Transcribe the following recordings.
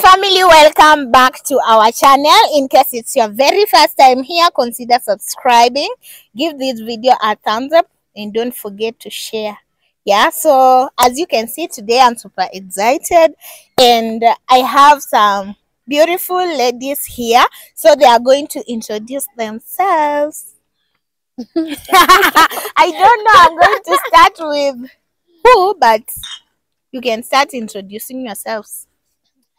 family, welcome back to our channel. In case it's your very first time here, consider subscribing. Give this video a thumbs up and don't forget to share. Yeah, so as you can see today, I'm super excited and I have some beautiful ladies here. So they are going to introduce themselves. I don't know, I'm going to start with who, but you can start introducing yourselves.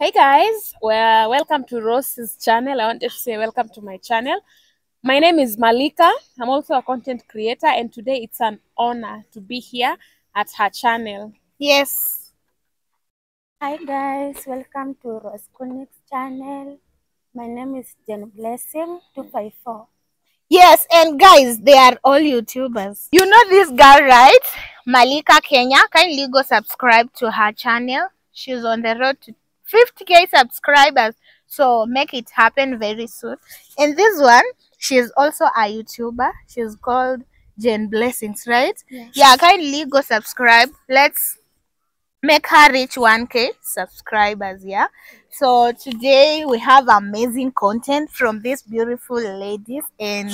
Hey guys, well, welcome to Rose's channel. I wanted to say welcome to my channel. My name is Malika. I'm also a content creator, and today it's an honor to be here at her channel. Yes. Hi guys, welcome to Rose Kunix channel. My name is Jen Blessing 254. Yes, and guys, they are all YouTubers. You know this girl, right? Malika Kenya. Kindly go subscribe to her channel. She's on the road to 50k subscribers. So make it happen very soon. And this one, she's also a YouTuber. She's called Jen Blessings, right? Yes. Yeah, kindly go subscribe. Let's make her reach 1k subscribers yeah so today we have amazing content from these beautiful ladies and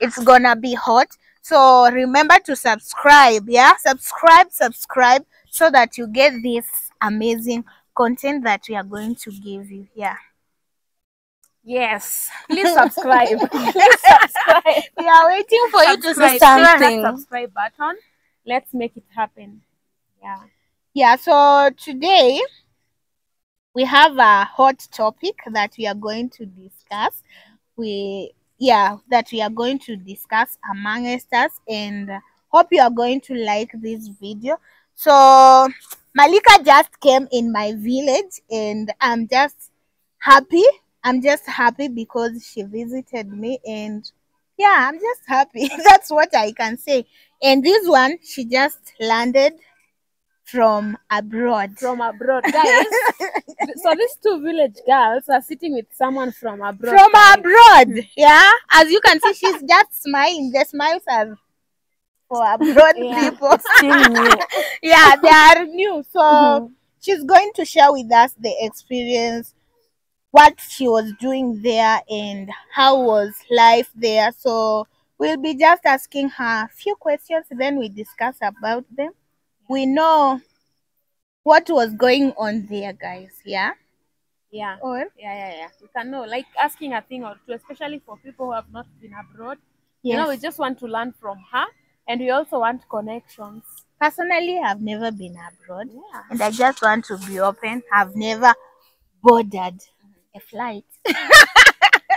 it's gonna be hot so remember to subscribe yeah subscribe subscribe so that you get this amazing content that we are going to give you yeah Yes, please subscribe. please subscribe. we are waiting for you to Subscribe. subscribe that subscribe button. Let's make it happen. Yeah. Yeah, so today we have a hot topic that we are going to discuss. We yeah, that we are going to discuss amongst us and hope you are going to like this video. So Malika just came in my village and I'm just happy. I'm just happy because she visited me and yeah, I'm just happy. That's what I can say. And this one, she just landed from abroad. From abroad, guys. so these two village girls are sitting with someone from abroad. from guys. abroad. Yeah, as you can see, she's just smiling. The smiles are for abroad Yeah. people. Still new. yeah, they are new. So Mhm. she's going to share with us the experience, what she was doing there, and how was life there. So we'll be just asking her a few questions, then we discuss about them. We know what was going on there, guys. Yeah. Yeah. Or Yeah, yeah, yeah. We can know, like asking a thing or two, especially for people who have not been abroad. You know, we just want to learn from her, and we also want connections. Personally, I've never been abroad. Yeah. and I just want to be open. I've never boarded a flight.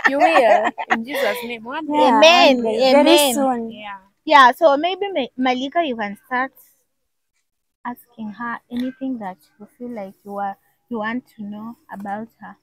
You will, in Jesus' name. One day. Yeah, Amen, one day, amen. Very soon. Yeah. Yeah, so maybe Malika, you can start asking her anything that you feel like you are you want to know about her.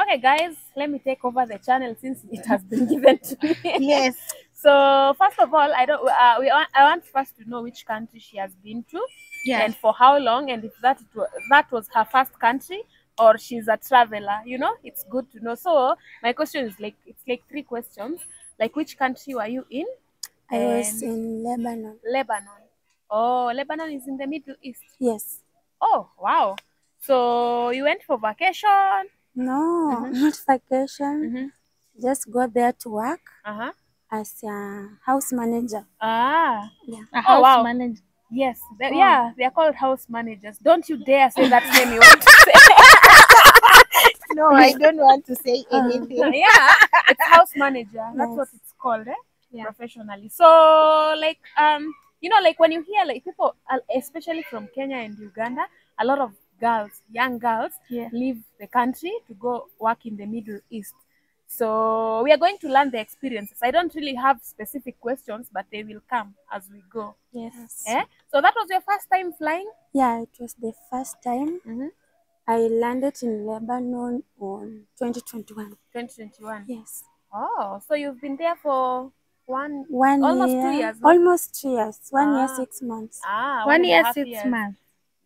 Okay, guys, let me take over the channel since it has been given to me. Yes. So first of all, I don't. Uh, we want, I want first to know which country she has been to Yes. and for how long, and if that it wa- that was her first country or she's a traveler. You know, it's good to know. So my question is like it's like three questions. Like which country were you in? I was And in Lebanon. Lebanon. Oh, Lebanon is in the Middle East. Yes. Oh, wow. So you went for vacation? No, Mhm. not vacation. Mm-hmm. Just go there to work Uh-huh. As a house manager. Ah, Yeah. A Oh, house wow. manager. yes. They- Oh. Yeah, they are called house managers. Don't you dare say that name you want to say. No, I don't want to say Um, anything. yeah, it's house manager. That's what it's called, eh? Yeah. Professionally. So, like, um, you know, like when you hear like people, uh, especially from Kenya and Uganda, a lot of girls, young girls, Yeah. leave the country to go work in the Middle East. So we are going to learn the experiences. I don't really have specific questions, but they will come as we go. Yes. Eh? So that was your first time flying? Yeah, it was the first time Mm-hmm. I landed in Lebanon on 2021. 2021. Yes. Oh, so you've been there for one One Almost two year. years, no? Almost two years. One year, Ah. six months. ah One and a year, six years. months.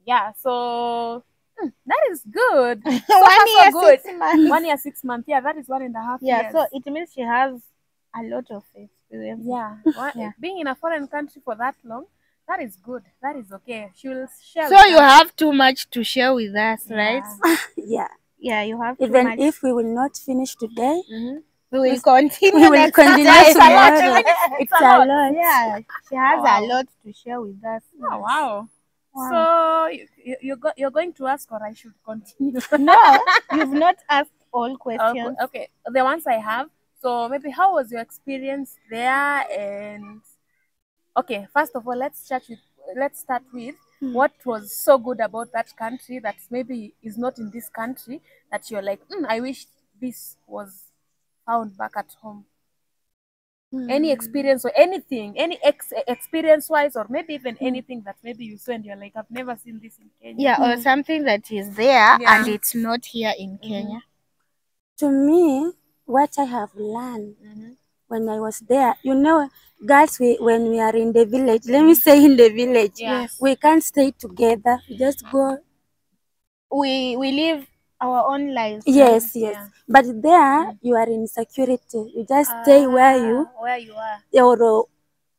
Yeah, so hmm, that is good. So One far, so year, good. six months. One year, six months. Yeah, that is one and a half Yeah, years. so it means she has a lot of experience. yeah, one- Yeah. being in a foreign country for that long, that is good. That is okay. She will share. So you us. have too much to share with us, right? Yeah. yeah. Yeah, you have too Even much. if we will not finish today, Mhm. we will continue. we will continue time. tomorrow. It's It's a a lot. lot. Yeah, she has Wow. a lot to share with us. Oh, wow. Wow. So you, you, you're, go, you're going to ask, or I should continue? No, you've not asked all questions. okay, the ones I have. So maybe how was your experience there? And okay, first of all, let's start with let's start with Hmm. what was so good about that country that maybe is not in this country that you're like, "Mm, I wish this was found back at home. Any hmm. experience or anything, any ex- experience wise, or maybe even hmm. anything that maybe you saw and you're like, I've never seen this in Kenya. Yeah, or hmm. something that is there Yeah. and it's not here in mm-hmm. Kenya. To me, what I have learned Mhm. when I was there, you know, girls, we, when we are in the village, let me mm-hmm. say in the village, Yes. we can't stay together. We just mm-hmm. go. We we live our own lives. Yes, yes. Yeah. But there, you are in security. You just stay where you, where you are. or uh,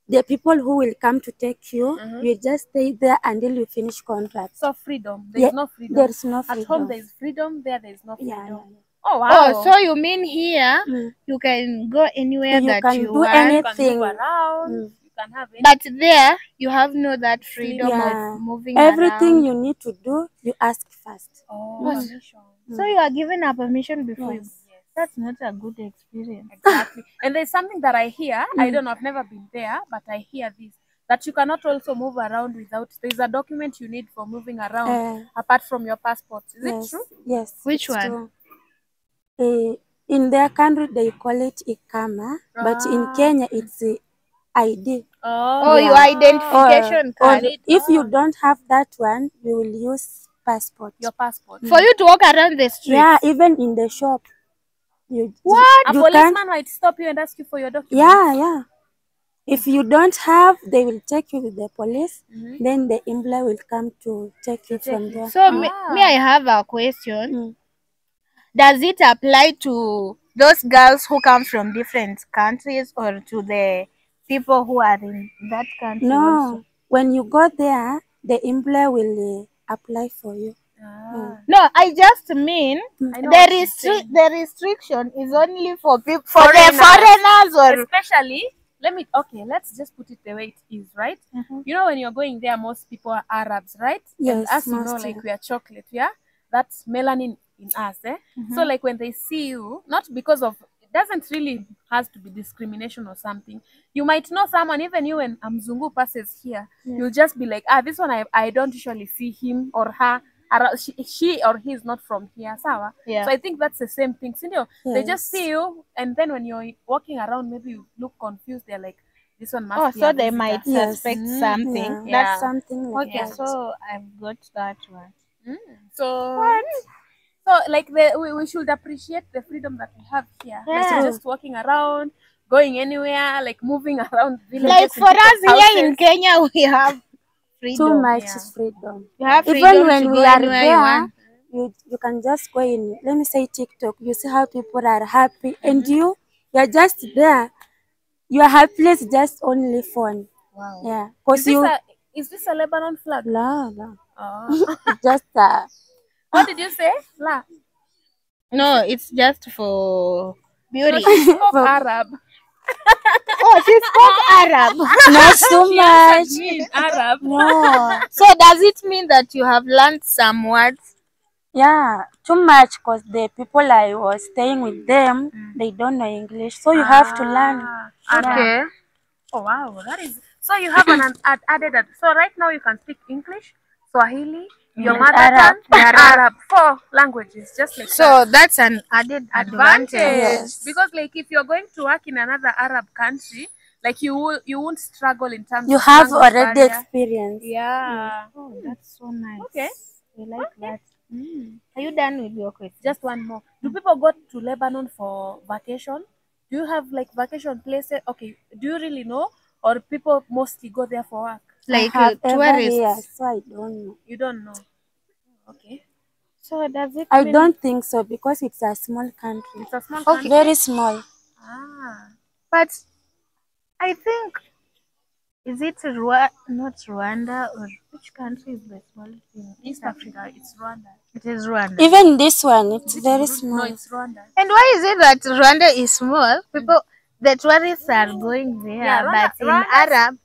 the people who will come to take you, Mhm. you just stay there until you finish contract. So freedom. There's Yeah, no freedom. There's no At home there is freedom, there there is no freedom. yeah, yeah, yeah. Oh wow. Oh, so you mean here Mm. you can go anywhere You that can you do want, you can anything. move around. You can have any but there you have no that freedom Yeah. of moving Everything around. you need to do, you ask first. oh, Yes. permission. So you are given a permission before you. Yes. Yes. That's not a good experience. Exactly. and there's something that I hear. I Mm. don't know, I've never been there, but I hear this. That you cannot also move around without there's a document you need for moving around Uh, apart from your passport. Is yes, it true? Yes. Which one? true. Eh, in their country, they call it ikama, but in Ah. Kenya, it's uh, ID. Oh, Yeah. your identification or card. if you Oh. don't have that one, you will use passport. your passport. For you to walk around the street. Yeah, even in the shop. You, What? A You can, policeman might stop you and ask you for your document. yeah, yeah. If you don't have, they will take you with the police. Mhm. Then the employer will come to take you from there. So me, Ah. me, I have a question. Mm. Does it apply to those girls who come from different countries or to the people who are in that country? No, also? when you go there, the employer will uh, apply for you. Ah. No, I just mean I the what restri- the restriction is only for people for the Foreigners. foreigners or especially let me okay let's just put it the way it is right Mhm. you know when you're going there most people are arabs right and Yes, us you know like we are chocolate yeah that's melanin in us eh so Mhm. like when they see you not because of it doesn't really has to be discrimination or something you might know someone even you when amzungu passes here you'll just be like ah this one i, I don't usually see him or her ara- she, she or he is not from here sawa Yeah. so i think that's the same thing Sindio? they just see you and then when you're walking around maybe you look confused they're like this one must oh, be so they might Yes. suspect Mm, something. Yeah, Yeah. that's something like Okay, that. so I've got that one. Mm. so so like the, we, we should appreciate the freedom that we have here like Yeah. just walking around going anywhere like moving around villages Like for us people's here in. Kenya, we have freedom. Too much yeah. freedom. You have Even when we are anywhere you there, you you can just go in. Let me say TikTok. You see how people are happy, and you you're just there. Your happiness is just only fun. Wow. Yeah, is cause this, you a, is this a lebanon flag no no oh. it's just uh, what did you say la No, it's just for beauty. she spoke For- arab oh, she spoke Arab. not so much. answered arab No, so does it mean that you have learned some words? yeah, too much. Cause the people I was staying with them, they don't know English, so you have to learn. Ah, okay. Oh wow, that is so you have an an added ad- so right now you can speak English, Swahili, your mm. mother Arab. tongue, and Arab. Four languages, just like that. So that's an added advantage. advantage. Yes. Because like if you're going to work in another Arab country, like you will you won't struggle in terms You of have already barrier. experience. Yeah. Mm. Oh, that's so nice. Okay. I like that. Mm. Are you done with your question? Just one more. Do people go to Lebanon for vacation? Do you have like vacation places? Okay. Do you really know, or people mostly go there for work? Like I uh, have ever tourists. here, so I don't know. You don't know. Okay. So does it I mean- don't think so because it's a small country. It's a small Okay. country. Very small. Ah. But I think is it Rwa- not Rwanda or which country is the smallest in East Africa, it's Rwanda. It is Rwanda. Even this one, it's very No, small. it's Rwanda. And why is it that Rwanda is small? People, the tourists are going there, Yeah, Rwanda- but in Rwanda's- Arab,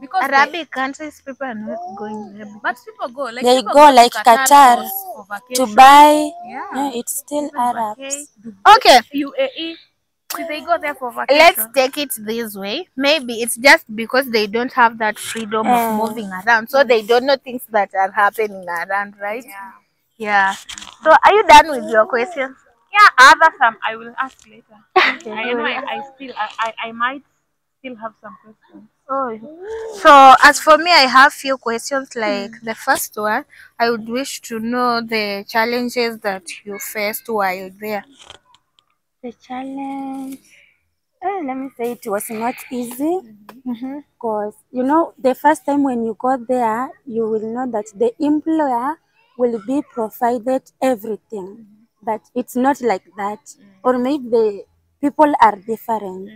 Because they- Arabic countries, people are not going there. but people go like They people go to like Qatar for, for vacation. Dubai, Yeah. yeah, it's still Even Arabs. Dubai, Okay, UAE. So they go there for vacation. let's take it this way. Maybe it's just because they don't have that freedom of Eh. moving around, so they don't know things that are happening around, right? Yeah. Yeah. So, are you done with your questions? Yeah, other some I will ask later. Okay. I know I, I still I, I, I might still have some questions. Oh. So as for me, I have few questions. Like the first one, I would wish to know the challenges that you faced while there. The challenge, eh, let me say it was not easy Mm-hmm. because you know the first time when you go there, you will know that the employer will be provided everything, but it's not like that, or maybe the people are different.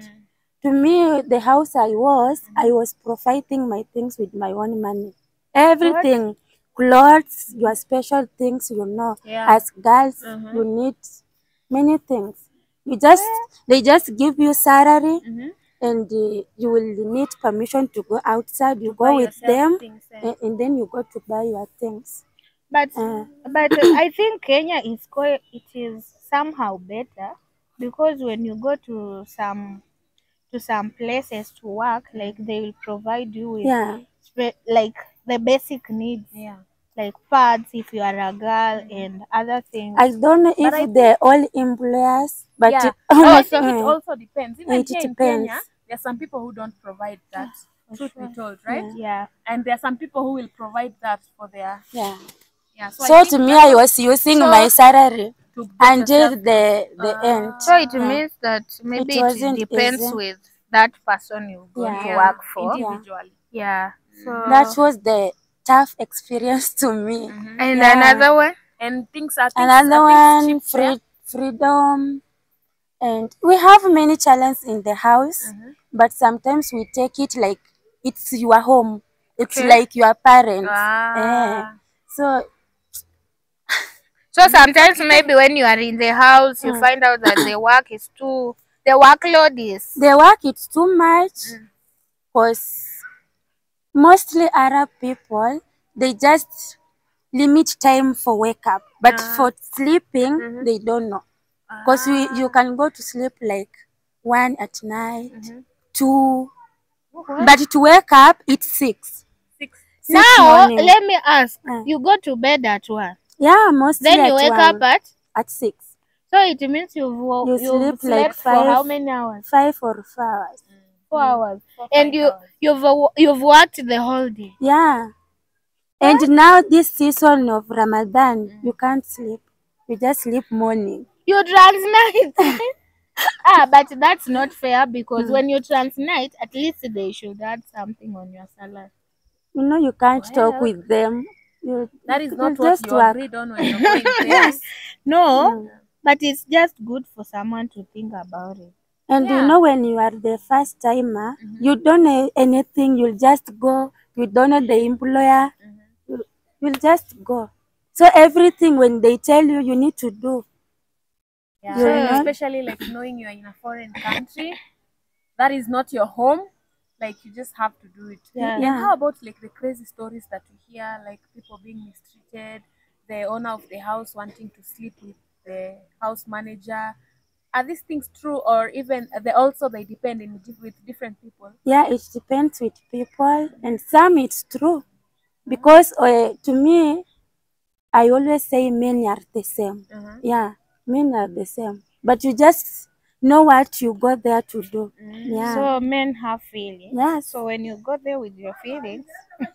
To me, the house I was, I was providing my things with my own money. Everything, clothes, your special things, you know. Yeah. As girls, you need many things. You just, they just give you salary, Mhm. and uh, you will need permission to go outside. You Buy go with them, things, and, and then you go to buy your things. But Uh. but I think Kenya is it is somehow better because when you go to some to some places to work, like they will provide you with Yeah, like the basic needs, Yeah. like pads if you are a girl and other things. I don't know if I they're all employers, but yeah. uh, Oh, so it also depends. Even It here in depends. Kenya, there are some people who don't provide that. Truth be told, right? yeah. And there are some people who will provide that for their yeah. Yeah. So, So to me, I was using So- my salary to get until the the Ah. end. So it Yeah. means that maybe it, wasn't depends easy. with that person you go Yeah. to work for. individually. Yeah. So That was the tough experience to me. and Yeah. another one. And things are things, Another are one, cheap there. free, freedom, and we have many challenges in the house, but sometimes we take it like it's your home. It's Okay. like your parents. Ah. Eh. So So sometimes maybe when you are in the house, you hmm. find out that the work is too, the workload is. the work it's too much hmm. because mostly Arab people they just limit time for wake up, but ah. for sleeping mm-hmm. they don't know. Because we ah. you can go to sleep like one at night, mm-hmm. two, but to wake up it's six. Six. Six Now morning. let me ask: Mm. you go to bed at one, yeah, mostly then you wake one, up at. at six, So it means you've wo- You you've sleep like slept for how many hours? five or four hours. Mm. Four mm. hours. Four, And you hours. you've wo- you've worked the whole day. Yeah. And now this season of Ramadan, mm. you can't sleep. You just sleep morning. You transnight. ah, but that's not fair because when you transnight, at least they should add something on your salary. You know you can't talk with them. You, That is not what just you work. agreed on when you're going. No, mm. but it's just good for someone to think about it. And Yeah. you know when you are the first timer, mm-hmm. you don't know anything. You'll just go. You don't know the employer. Mm-hmm. You, you'll just go. So everything when they tell you, you need to do. Yeah. You're Especially like knowing you're in a foreign country, that is not your home. Like you just have to do it. Yeah. And Yeah. how about like the crazy stories that we hear, like people being mistreated, the owner of the house wanting to sleep with the house manager? Are these things true, or even they also they depend in with different people? Yeah, it depends with people, and some it's true, because uh, to me, I always say men are the same. Uh-huh. Yeah, men are the same, but you just know what you go there to do. Mm, yeah. So men have feelings. Yeah. So when you go there with your feelings,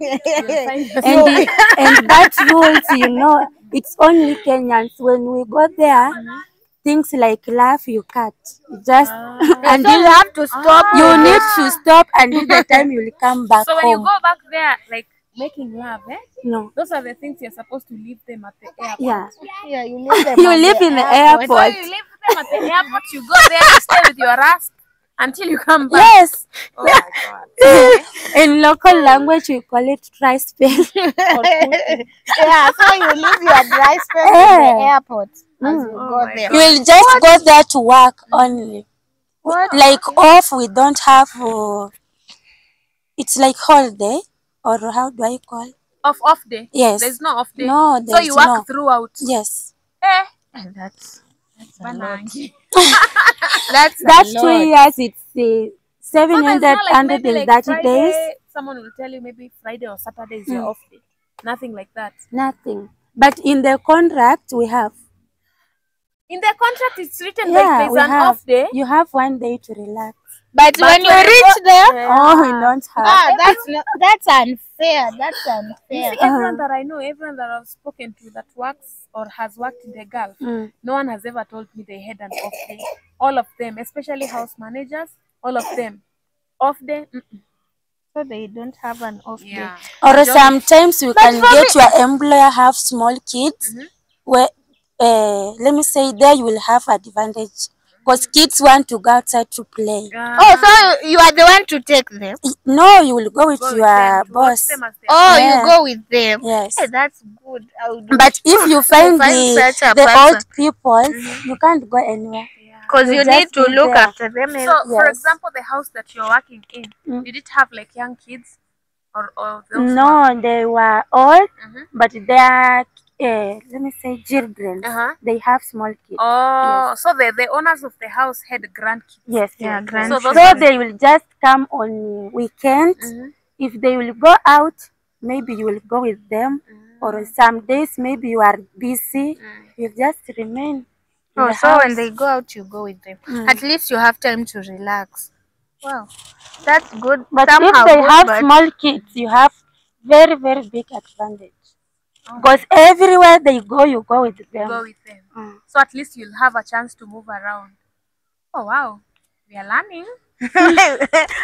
You'll and the, and that rules, you know, it's only Kenyans. When we go there, things like laugh you cut. You Just ah. so until you have to stop. you ah. need to stop until the time you'll come back so when you go back there, like making love, eh? no. Those are the things you're supposed to leave them at the airport. Yeah. Yeah, you leave them. You at live in the So airport. you leave them at the airport, you go there, you stay with your ass until you come back. Yes. Oh my god. In local language, we call it dry spell. yeah, so you leave your dry spell in the airport as Mm. you Oh go my there. You will just go there to work only. What? Like off, we don't have. Uh, it's like holiday, or how do I call? Off off day. Yes. There's no off day. No, so there's you work no. throughout. Yes. Eh. and That's that's a lot. Banangi. That's That two years, it's uh, So there's 700 like maybe like Friday, days. Someone will tell you maybe Friday or Saturday is your Mm. off day. Nothing like that. Nothing. But in the contract, we have. In the contract, it's written Yeah, like there's an have. off day. You have one day to relax. But, But when you when you reach there, Yeah. Oh, we don't have. ah, that's not, that's unfair. That's You unfair. see, everyone Uh-huh. that I know, everyone that I've spoken to that works or has worked in the Gulf, Mm. no one has ever told me they had an off day. All of them, especially house managers, all of them, off day. So they don't have an off day. Yeah. Or Just- sometimes you But can for get your employer have small kids Mhm. where uh, let me say there you will have advantage because kids want to go outside to play. Oh, so you are the one to take them? No, you will go with Go your them to watch boss. them as Oh, Yeah. you go with them. Yes. Hey, that's good. I would But if you find, find the, such the old people, you can't go anywhere. because you you need to look there. after them. and- So, for example, the house that you're working in, Mm. did it have like young kids, or or those No, they were old, Mhm. but they are, uh, let me say, children. Uh-huh. They have small kids. Oh, so the the owners of the house had grandkids. Yes, Yeah, yes. grand- So So, they will just come on weekends. Mhm. If they will go out, maybe you will go with them. Or some days, maybe you are busy. You just remain. Oh, the so when they go out, you go with them. Mm. At least you have time to relax. Wow, that's good. But Somehow if they good, have but- small kids, you have very, very big advantage. Because everywhere they go, you go with them. Go with them. Mm. So at least you'll have a chance to move around. Oh wow, we are learning.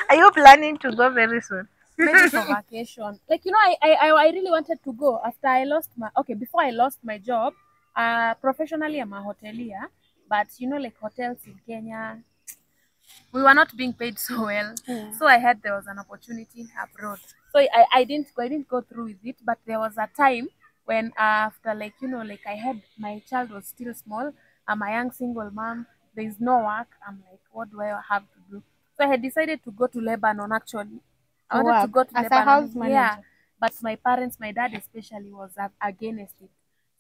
are you planning to go very soon? Maybe for vacation. Like you know, I, I I really wanted to go after I lost my okay before I lost my job. Uh, professionally, I'm a hotelier, but you know, like hotels in Kenya, we were not being paid so well. Yeah. So I had there was an opportunity abroad. So I, I didn't I didn't go through with it, but there was a time when after like you know like I had my child was still small. I'm a young single mom. There is no work. I'm like, what do I have to do? So I had decided to go to Lebanon actually. I To wanted to go to as a Lebanon. Yeah, but my parents, my dad especially, was against it.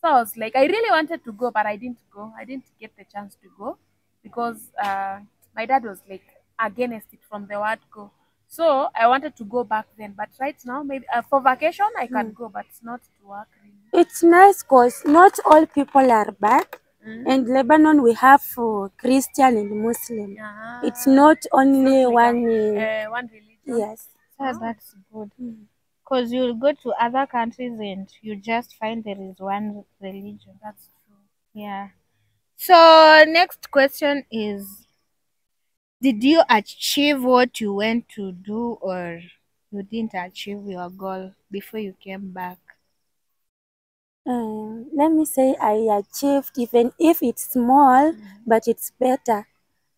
So I was like, I really wanted to go, but I didn't go. I didn't get the chance to go because uh, my dad was like against it from the word go. So I wanted to go back then, but right now, maybe uh, for vacation I can go, but not to work. Really. It's nice because not all people are bad. Mm. In Lebanon, we have uh, Christian and Muslim. Yeah. It's not only like one. Uh, uh, one religion. yes. Yeah, that's good. Mm. Because you'll go to other countries and you just find there is one religion. That's true. Yeah. So next question is did you achieve what you went to do or you didn't achieve your goal before you came back? Uh, let me say I achieved, even if it's small, but it's better.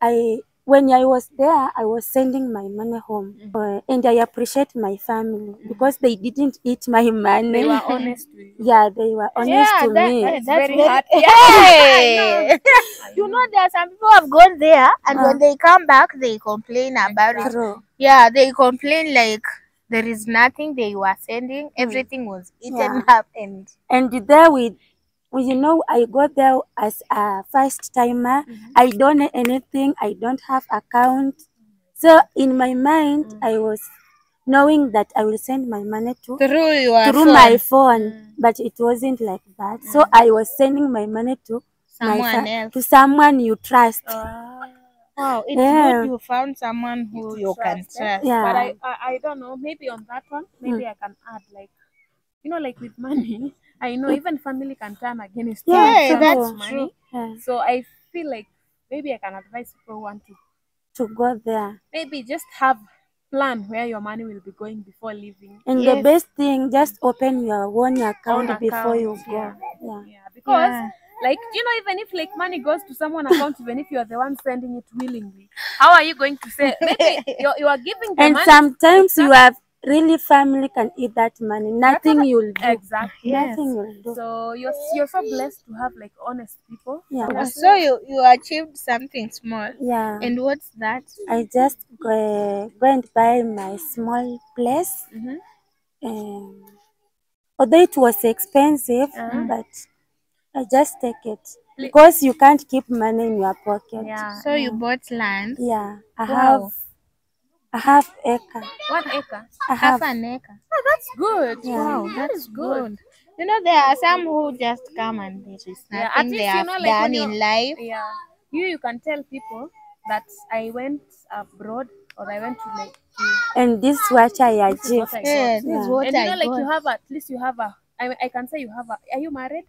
I when I was there, I was sending my money home, uh, and I appreciate my family because they didn't eat my money. They were honest with you. yeah, they were honest yeah, to that, me. that- that's very very hard. Hey! you know there are some people who have gone there and when they come back they complain about it. Yeah, they complain like there is nothing they were sending, hmm. everything was eaten Yeah. up and And there we, we, you know, I got there as a first timer. Mm-hmm. I don't know anything. I don't have account. So in my mind, mm. I was knowing that I will send my money to through your through phone, my phone, mm. but it wasn't like that. So mm. I was sending my money to someone fa- else. to someone you trust. Oh. Wow, it's Yeah. good you found someone who you can trust, trust. Yeah. But I, I, I don't know. Maybe on that one, maybe hmm. I can add like, you know, like with money. I know hmm. even family can turn against you Yeah, with so that's much true. money. Yeah, So I feel like maybe I can advise people who want to to go there. maybe just have plan where your money will be going before leaving. And the best thing, just open your own account Own before you account, go. yeah. Yeah. Yeah, because Yeah. Like you know, even if like money goes to someone account, even if you are the one sending it willingly, how are you going to say maybe you you are giving the And money? sometimes you have really family can eat that money. Nothing you'll do. Exactly. Yes. Nothing you'll do. So you're you're so blessed to have like honest people. Yeah. Yeah, So you you achieved something small. Yeah. And what's that? I just go, go and buy my small place. Mhm. Um, although it was expensive, Uh-huh. but I just take it because you can't keep money in your pocket. Yeah. So you bought land. Yeah, I Wow. have a half acre. One acre. I Half have an acre. Oh, that's good. Yeah. Wow, that's good. good. You know, there are some who just come and there is nothing Yeah, at least they you have know, like, done in life. Yeah. You you can tell people that I went abroad or I went to like to and this is what I this is what achieved. I got. Yeah, this is Yeah. what and you I know, like you have at least you have a I, I can say you have a are you married?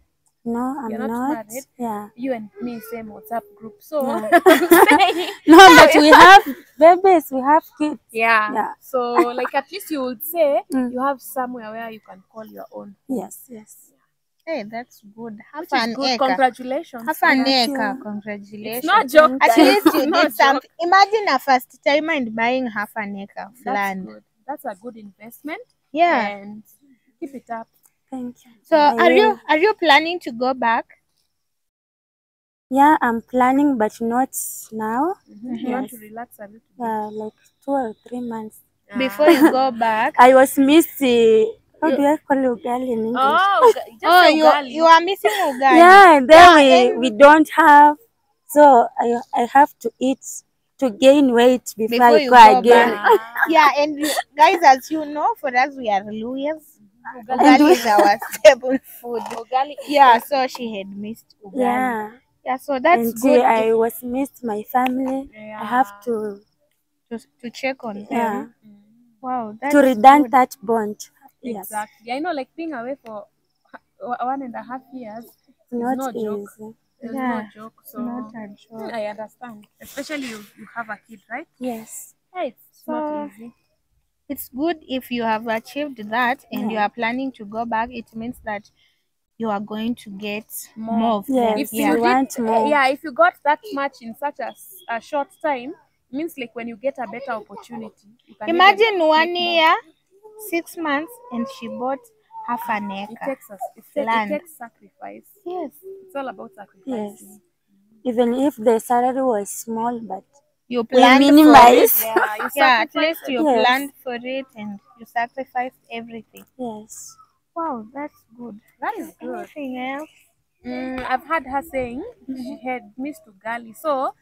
No, I'm You're not not. married? Yeah. You and me same WhatsApp group. So Yeah. No, but we have babies, we have kids. yeah. Yeah. So like at least you would say Mm. you have somewhere where you can call your own. Yes, yes. Hey, that's good. Half Which is an good. acre. Congratulations. Half an Thank acre. Congratulations. It's not joke. At least you Not did joke. something. Imagine a first timer and buying half an acre of That's land. good. That's a good investment. Yeah. And keep it up. Thank you. So I are you are you planning to go back? Yeah, I'm planning, but not now. Mm-hmm. You want to relax a little bit. Yeah, like two or three months. Ah. Before you go back. I was missing. How do I call ugali in English? Oh, just Oh, you ugali. you are missing ugali. yeah, and then Yeah, we, and- we don't have. So I I have to eat to gain weight before, Before I you go, go again. back. Ah. Yeah, and you, guys, as you know, for us we are Luyas. Ugali is our staple food. Ugali Yeah, so she had missed ugali. Yeah, Yeah, so that's and good I was missed my family. I have to to, to check on them. yeah Wow, that's to good. that bond. Yes, Exactly. I know, like being away for one and a half years is not no joke. easy. Yeah, no joke. So Not a joke. I understand. Especially you, you have a kid, right? Yes, Yeah, it's So- not easy. It's good if you have achieved that and you are planning to go back. It means that you are going to get More. more, of Yes. If you Yeah. you want did, more. yeah, if you got that much in such a short time, means like when you get a better opportunity, you can Imagine make one more. year, six months, and she bought half an It takes us. It, ta- it Land. takes sacrifice. Yes. It's all about sacrificing. even if the salary was small, but You planned for minimize. it. Yeah, you Yeah, at least you Yes. planned for it and you sacrificed everything. Yes, Wow, that's good. That is good. Anything else? Mm, I've had her saying she had missed Ugali. So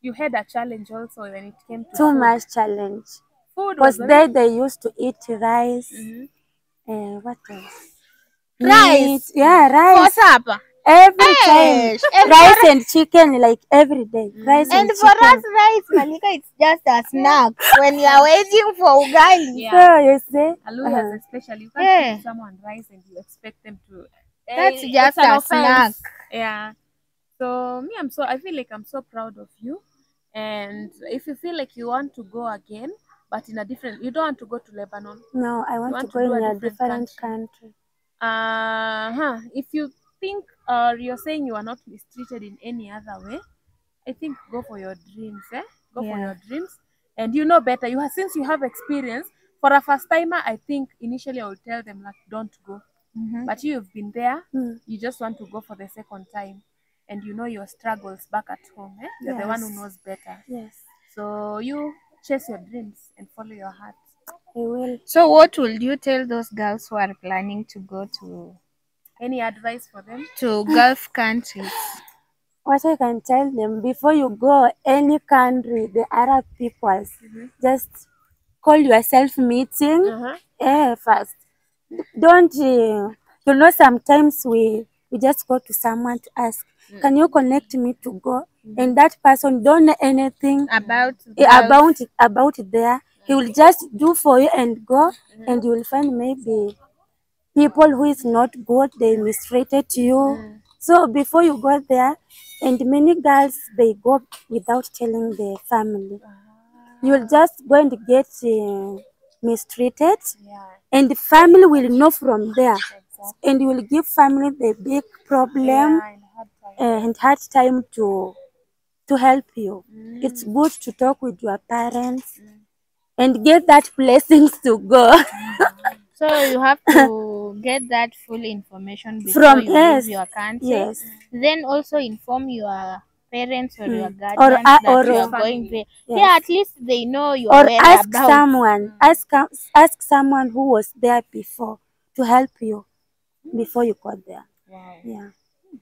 you had a challenge also when it came to too food. much challenge. Food was there they used to eat rice. Mhm. Uh, what else? Rice? Meat. Yeah, What's rice. up? Every time. Yes, and Rice and chicken like every day. Rice and, And for chicken. us, rice, Malika, it's just a snack when you are waiting for ugali. Yeah. So you see, Aluyas uh, especially, you can't Yeah. give someone rice and you expect them to. That's Eh, just a offense. snack. Yeah. So me, I'm so I feel like I'm so proud of you. And if you feel like you want to go again, but in a different, you don't want to go to Lebanon. no, I want, want to to go do in a a different different country. country. Uh huh. If you think or you're saying you are not mistreated in any other way, I think go for your dreams, eh? Go for your dreams, and you know better. You have since you have experience. For a first timer, I think initially I would tell them like don't go, Mhm. but you've been there. Mm. You just want to go for the second time, and you know your struggles back at home. Eh? You're the one who knows better. Yes, So you chase your dreams and follow your heart. I will. So, what will you tell those girls who are planning to go to Any advice for them? to Gulf countries? What I can tell them before you go any country, the Arab peoples, Mhm. just call yourself meeting Uh-huh. eh, first. Don't uh, you know? Sometimes we we just go to someone to ask, can you connect me to go? And that person don't know anything About eh, Gulf- about about there. He will just do for you and go, and you will find maybe people who is not good. They mistreated you. Mm. So before you go there, and many girls they go without telling their family. Ah. You will just go and get uh, mistreated, Yeah. and the family will know from there, and you will give family the big problem. Yeah, hard times. Uh, and had time to to help you. Mm. It's good to talk with your parents mm. and get that blessings to go. So you have to get that full information before From- you yes, leave your country. yes. Then also inform your parents or your Mm. guardians uh, that or, you are uh, going there. Yes. Yeah, at least they know your or ask whereabouts. someone ask ask someone who was there before to help you before you got there Wow. yeah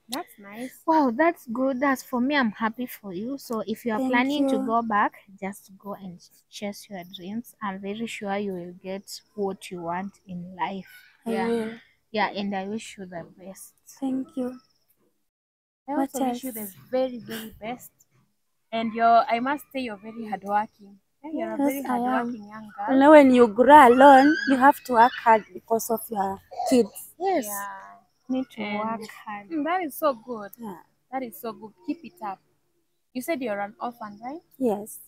That's nice. Wow, that's good. That's for me. I'm happy for you. So if you are Thank planning to go back, just go and chase your dreams. I'm very sure you will get what you want in life. I Yeah. will. Yeah, and I wish you the best. thank you I What also wish you the very, very best. And you're, I must say, you're very hardworking. Yeah, You're a very Yes, I am. hardworking young you girl. know when you grow alone you have to work hard because of your kids Yes. Yeah. Need to And- work hard. Mm, that is so good. yeah That is so good. Keep it up. You said you're an orphan, right? yes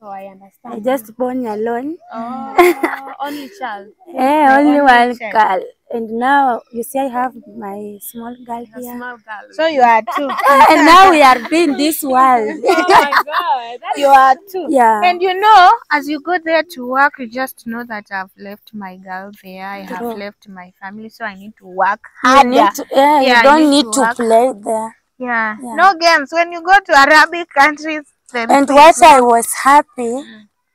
So I understand. i just born alone Oh, only child. eh, My only only one child. girl and now you see i have my small girl A here small girl. So you are two. and now we are doing this world oh my god. You are two. yeah And you know, as you go there to work, you just know that I've left my girl there. I have True. left my family, so I need to work you harder. need to, yeah, Yeah, you don't need need to to play there Yeah. Yeah. No games. When you go to Arabic countries, then And things what I was happy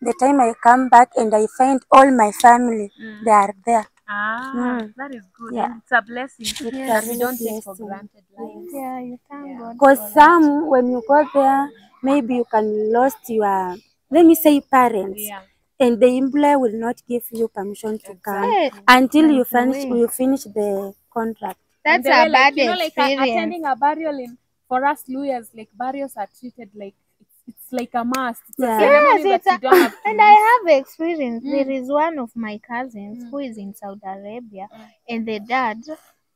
the time I come back and I find all my family, they are there. Ah, Mm. that is good. Yeah. It's a blessing It's that a we don't take for granted life. Yeah, you thank Yeah. God. Because for that. some, when you go there, maybe you can lost your, let me say, parents, Yeah. and the employer will not give you permission to come Hey, until you finish you finish the contract. that's a way, like, bad you know, like experience. attending a burial in for us Luyas, like burials are treated like it's, it's like a must. It's Yeah. a Yes, it's that a- you don't have And miss. I have experience. Mm. There is one of my cousins Mm. who is in Saudi Arabia, Mm. and the dad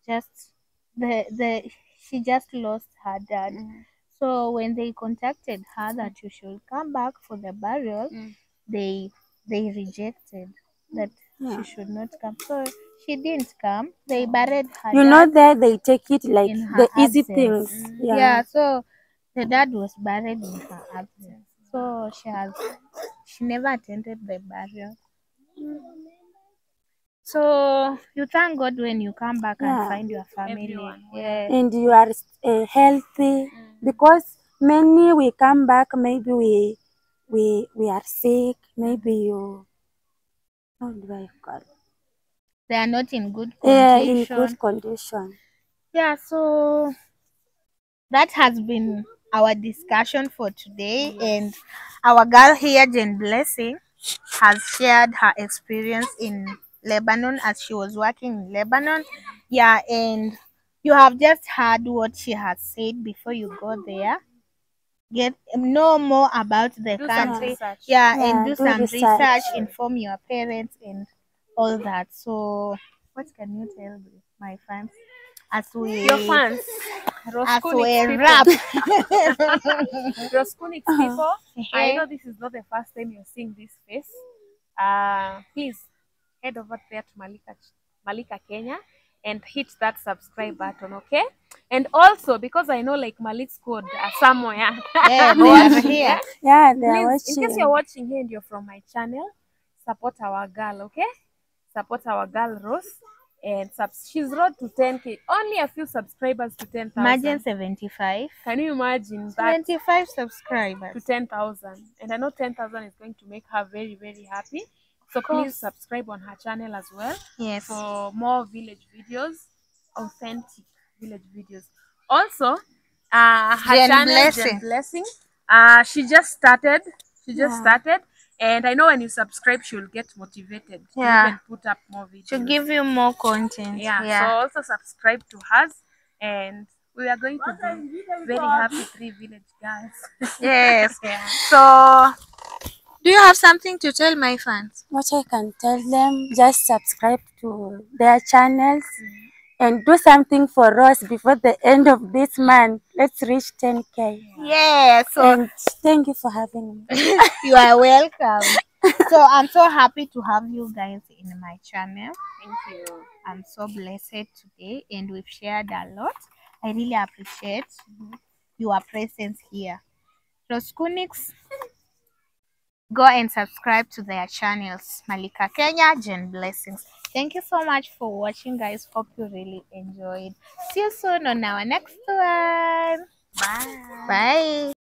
just the the she just lost her dad. Mm. So when they contacted her that you should come back for the burial, Mm. they they rejected that Yeah. she should not come. So she didn't come. They buried her. You dad know that they take it like in her the easy things. Mm. Yeah. yeah. So the dad was buried in her absence. So she has she never attended the burial. So you thank God when you come back Yeah. and find your family. Everyone, Yeah. And you are uh, healthy because many we come back maybe we we we are sick maybe you how do I call it? They are not in good condition. yeah in good condition Yeah, so that has been our discussion for today, and our girl here, Jen Blessing, has shared her experience in Lebanon as she was working in Lebanon. Yeah, and you have just heard what she has said before you go there. Get know more about the Do country. Yeah, Yeah, and do, do some research. research, inform your parents, and all that. So, what can you tell me, my fans? As we Your fans, as Rose Kunix we people. wrap. Rose Kunix people, I know this is not the first time you're seeing this face. Uh, please head over there to Malika, Malika Kenya and hit that subscribe button, okay? And also, because I know like Malik's code uh, somewhere. yeah, they are here. yeah they are Please, in case you're watching here and you're from my channel, support our girl, okay? Support our girl Rose. And subs- she's road to 10k. Only a few subscribers to 10,000. Imagine 75. Can you imagine that 75 to subscribers. 10,000? And I know 10,000 is going to make her very, very happy. So please subscribe on her channel as well Yes. for more village videos, authentic village videos. Also, uh, her Jen channel Blessing. Jen Blessing. Uh, she just started. She just Yeah. started, and I know when you subscribe, she will get motivated to Yeah. even put up more videos. To give you more content. yeah. Yeah. So also subscribe to hers, and we are going to be very happy three village girls. yes. yeah. So, do you have something to tell my fans? what I can tell them just subscribe to their channels mm-hmm. And do something for us before the end of this month let's reach 10k Yeah. So, and thank you for having me you are welcome. so, I'm so happy to have you guys in my channel. Thank you. I'm so blessed today, and we've shared a lot. I really appreciate your presence here. Rose Kunix, go and subscribe to their channels, Malika Kenya, Jen Blessings. Thank you so much for watching, guys. Hope you really enjoyed. See you soon on our next one. Bye. Bye.